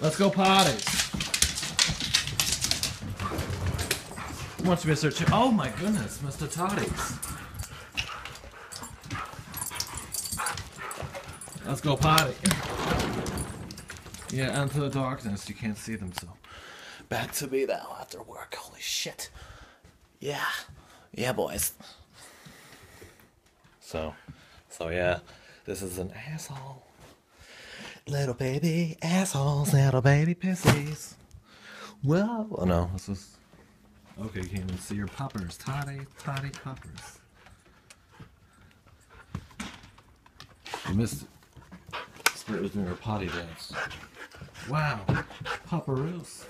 Let's go parties. What's Mr. search. oh my goodness, Mr. Toddies. Let's go potty. Yeah, into the darkness. You can't see them, so. Back to me now after work. Holy shit. Yeah. Yeah, boys. So, so yeah, this is an asshole. Little baby assholes, little baby pissies. Well, oh no, this is. Okay, you can't even see your poppers. Toddy, toddy poppers. You missed it. Spirit was doing her potty dance. Wow, popperoos.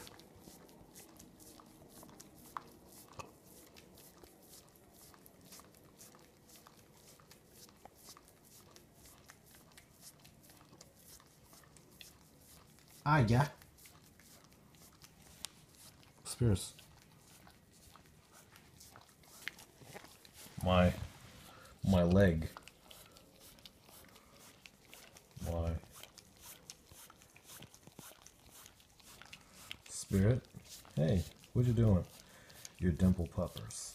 Ah, yeah. Spears. My my leg. Spirit? Hey, what you doing? Your dimple puppers.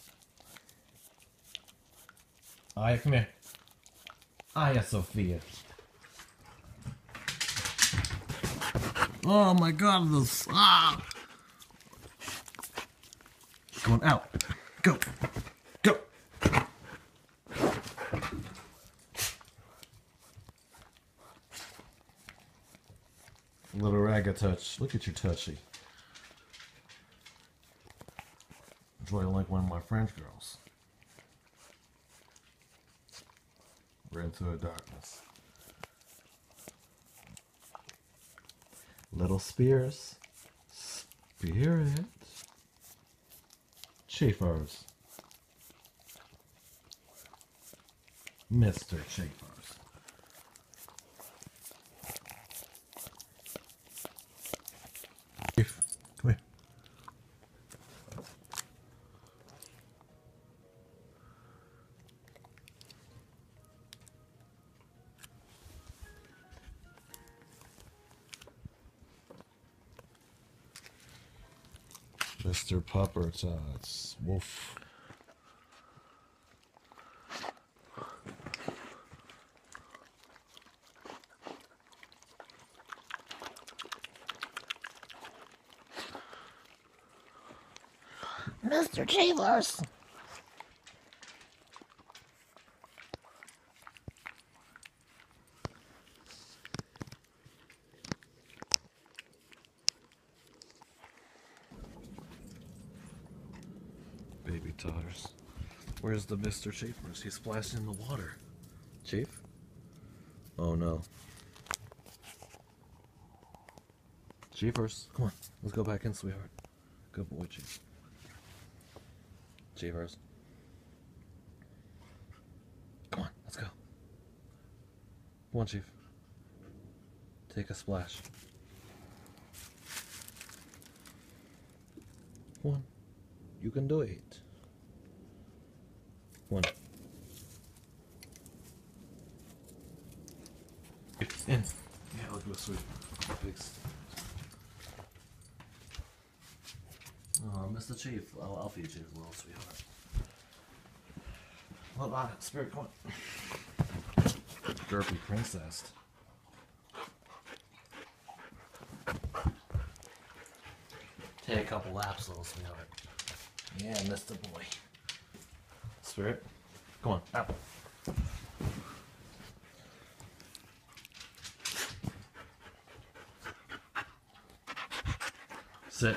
Aya, come here. Aya, Sophia. Oh my god, this. Ah! Going out. Go. Go. Little ragga touch. Look at your touchy. Enjoy like one of my French girls. We're into a darkness. Little Spears. Spirit. Chafers. Mr. Chafers. Mr. Pupper Tots. Uh, Wolf. Mr. Chambers. Baby totters. Where's the Mr. Chafers? He's splashing in the water. Chief? Oh no. Chiefers, come on. Let's go back in, sweetheart. Good boy, Chief. Chiefers. Come on, let's go. Come on, Chief. Take a splash. Come on. You can do it. One. In. Yeah, let's go sweet. Fixed. Oh, Mr. Chief. I'll, I'll feed you as well, sweetheart. What about it? Spirit, come on. Derpy princess. Take a couple laps, little sweetheart. Yeah, Mr. Boy. Spirit, come on, out. Sit.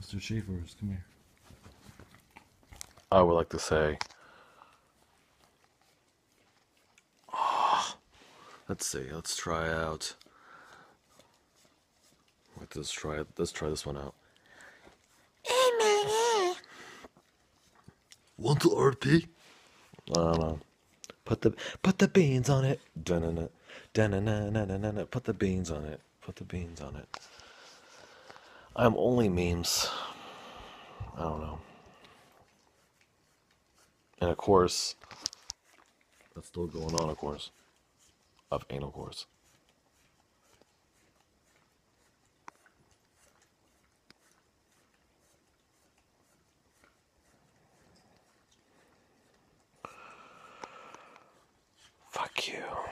Mr. Schaefer's, come here. I would like to say, ah, let's see, let's try out. Let's try let's try this one out. Want to RP? I don't know. Put the put the beans on it. Dun-na-na. Dun-na-na-na-na-na. Put the beans on it. Put the beans on it. I'm only memes. I don't know. And of course, That's still going on, of course. Of anal course. You.